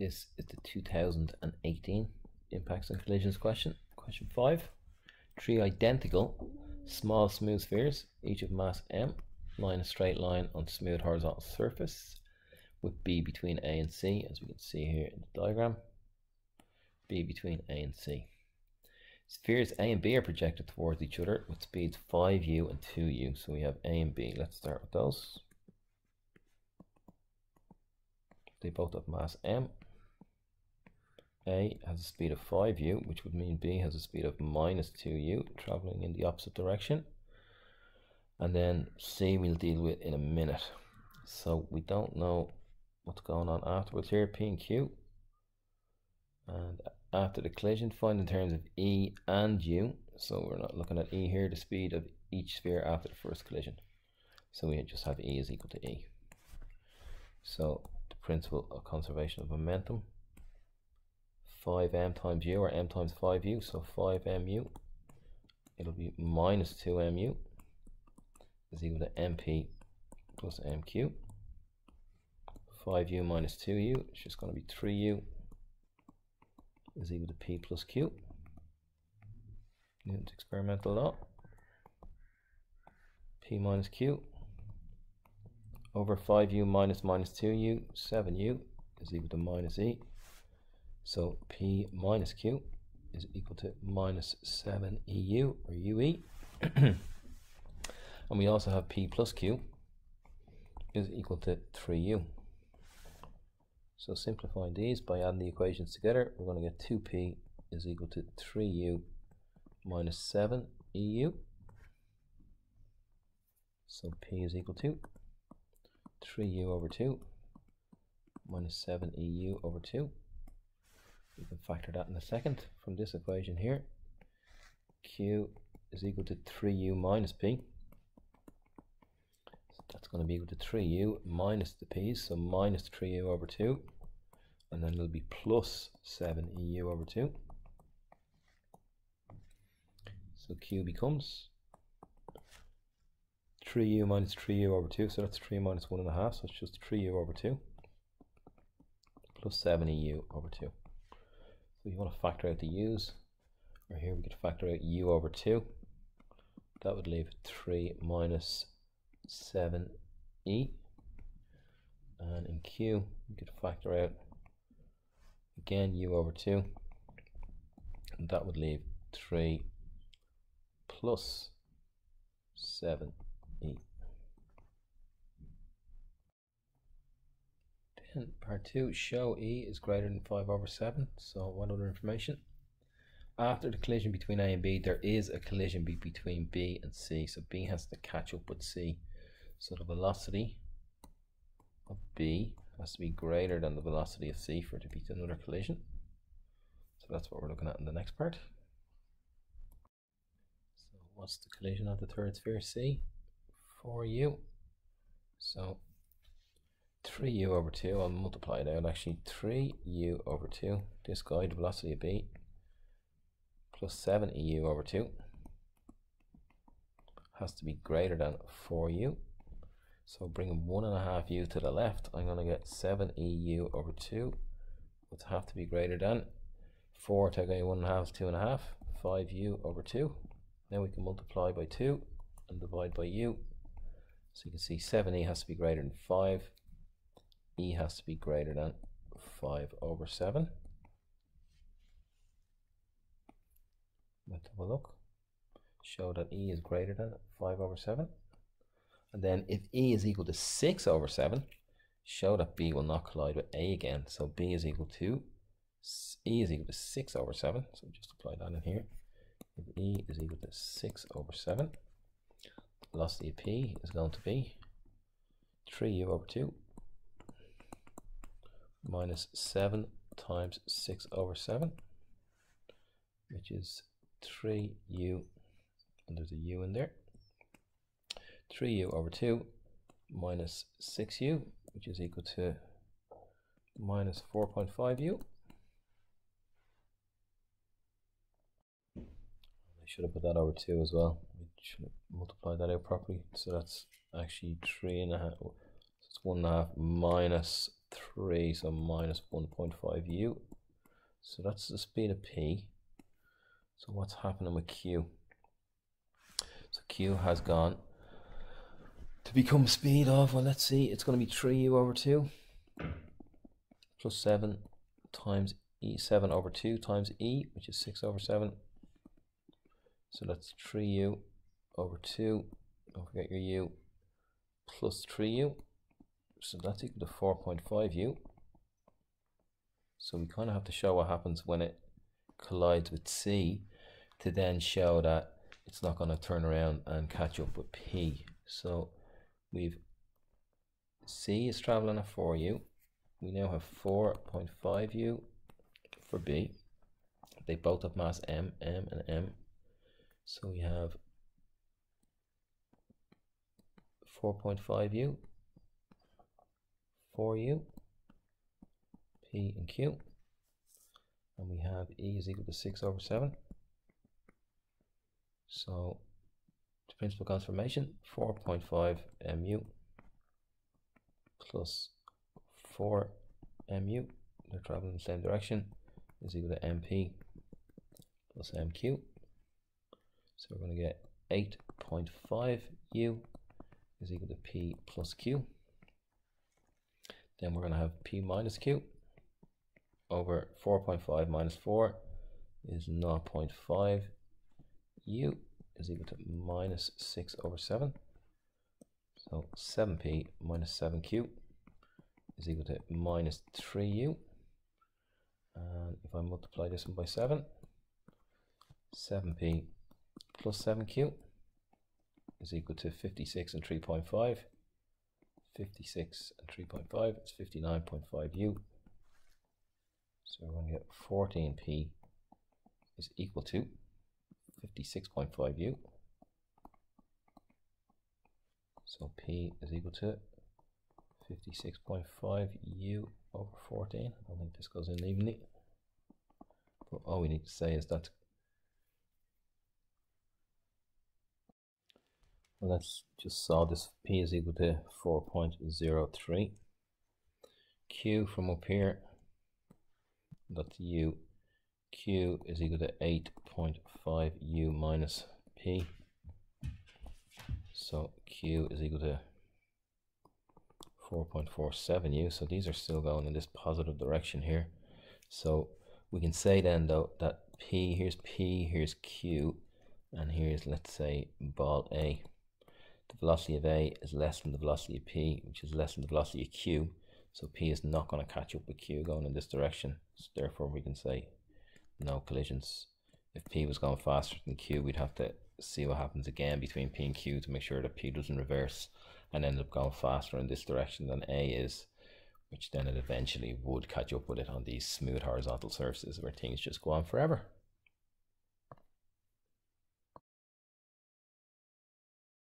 This is the 2018 Impacts and Collisions question. Question 5. Three identical small smooth spheres, each of mass m, in a straight line on smooth horizontal surface with B between A and C, as we can see here in the diagram. B between A and C. Spheres A and B are projected towards each other with speeds 5u and 2u. So we have A and B. Let's start with those. They both have mass m. A has a speed of 5u, which would mean B has a speed of minus 2u, traveling in the opposite direction. And then C we'll deal with in a minute. So we don't know what's going on afterwards here, P and Q. And after the collision, find in terms of E and U. So we're not looking at E here, the speed of each sphere after the first collision. So we just have E is equal to E. So the principle of conservation of momentum 5m times u or m times 5u so 5mu it'll be minus 2mu is equal to mp plus mq 5u minus 2u it's just going to be 3u is equal to p plus q. Newton's experimental law. P minus q over 5u minus minus 2u 7u is equal to minus e so P minus Q is equal to minus 7EU or UE. and we also have P plus Q is equal to 3U. So simplifying these by adding the equations together, we're going to get 2P is equal to 3U minus 7EU. So P is equal to 3U over 2 minus 7EU over 2 we can factor that in a second from this equation here. Q is equal to 3u minus p. So that's going to be equal to 3u minus the p's, so minus 3u over 2. And then it'll be plus 7eu over 2. So Q becomes 3u minus 3u over 2, so that's 3 minus 1.5, so it's just 3u over 2 plus 7eu over 2. So you want to factor out the u's, or here we could factor out u over 2. That would leave 3 minus 7e. And in q, we could factor out again u over 2. And that would leave 3 plus 7e. And part two, show E is greater than 5 over 7. So what other information? After the collision between A and B, there is a collision between B and C. So B has to catch up with C. So the velocity of B has to be greater than the velocity of C for it to beat another collision. So that's what we're looking at in the next part. So what's the collision of the third sphere C? For you. So 3u over 2, I'll multiply it out actually, 3u over 2, this guy, the velocity of b, plus 7eu over 2 has to be greater than 4u. So bringing 1.5u to the left, I'm going to get 7eu over 2 would have to be greater than 4 take away 1.5 is 2.5, 5u over 2. Now we can multiply by 2 and divide by u. So you can see 7e has to be greater than 5 e has to be greater than 5 over 7. Let's have a look. Show that e is greater than 5 over 7. And then if e is equal to 6 over 7, show that b will not collide with a again. So b is equal to, e is equal to 6 over 7. So just apply that in here. If e is equal to 6 over 7, velocity of p is going to be 3u over 2 minus 7 times 6 over 7, which is 3u, and there's a u in there, 3u over 2 minus 6u, which is equal to minus 4.5u. I should have put that over 2 as well. We should have multiplied that out properly. So that's actually 3 and a half, so it's 1 and a half minus 3, so minus 1.5 u. So that's the speed of p. So what's happening with q? So q has gone to become speed of, well, let's see, it's going to be 3u over 2 plus 7 times e 7 over 2 times e, which is 6 over 7. So that's 3u over 2, don't forget your u, plus 3u. So that's equal to 4.5u. So we kind of have to show what happens when it collides with c to then show that it's not going to turn around and catch up with p. So we've c is traveling at 4u. We now have 4.5u for b. They both have mass m, m, and m. So we have 4.5u, 4u, p and q. And we have e is equal to 6 over 7. So the principle conservation 4.5 mu plus 4 mu, they're traveling in the same direction, is equal to mp plus mq. So we're going to get 8.5 u is equal to p plus q. Then we're going to have p minus q over 4.5 minus 4 is 0.5 u is equal to minus 6 over 7. So 7p minus 7q is equal to minus 3u. And if I multiply this one by 7, 7p plus 7q is equal to 56 and 3.5. 56 and 3.5 it's 59.5u. So we're going to get 14p is equal to 56.5u. So p is equal to 56.5u over 14. I don't think this goes in evenly. But all we need to say is that let's just solve this p is equal to 4.03 q from up here that's u. Q is equal to 8.5 u minus p. So q is equal to 4.47 u. So these are still going in this positive direction here. So we can say then though that p here's p here's q and here's let's say ball a the velocity of a is less than the velocity of p which is less than the velocity of q. So p is not going to catch up with q going in this direction. So therefore we can say no collisions. If p was going faster than q we'd have to see what happens again between p and q to make sure that p doesn't reverse and end up going faster in this direction than A is, which then it eventually would catch up with it on these smooth horizontal surfaces where things just go on forever.